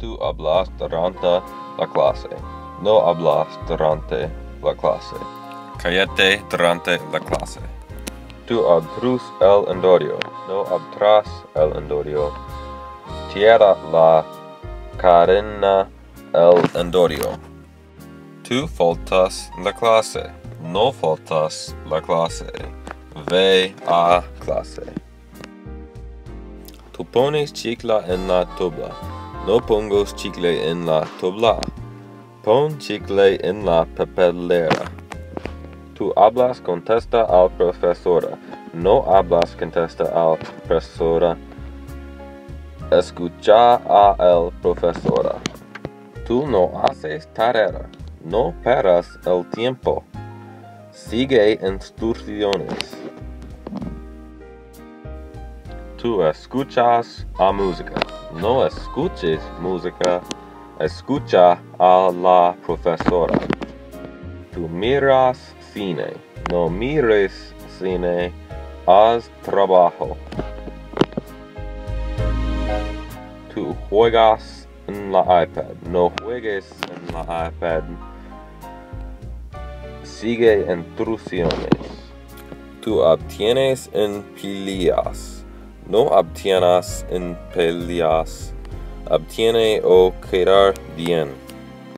tu hablas durante la clase. No hablas durante la clase. Cállate durante la clase. Tu abtrus el endorio. No abtras el endorio. Tierra la carena el endorio. Tu faltas la clase. No faltas la clase. Ve a clase. Tu pones cicla en la tubla. No pongo chicle en la tabla. Pon chicle en la papelera. Tú hablas contesta al profesora. No hablas contesta al profesora. Escucha a el profesora. Tú no haces tarea. No paras el tiempo. Sigue instrucciones. Tú escuchas a música. No escuches música. Escucha a la profesora. Tú miras cine. No mires cine. Haz trabajo. Tú juegas en la iPad. No juegues en la iPad. Sigue instrucciones. Tú obtienes en peleas. No obtienes en peleas. Obtiene o quedar bien.